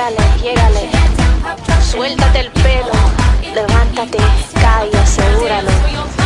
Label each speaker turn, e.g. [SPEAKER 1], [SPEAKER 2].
[SPEAKER 1] llégale, llégale. Suéltate el pelo, levántate, cae, asegúralo.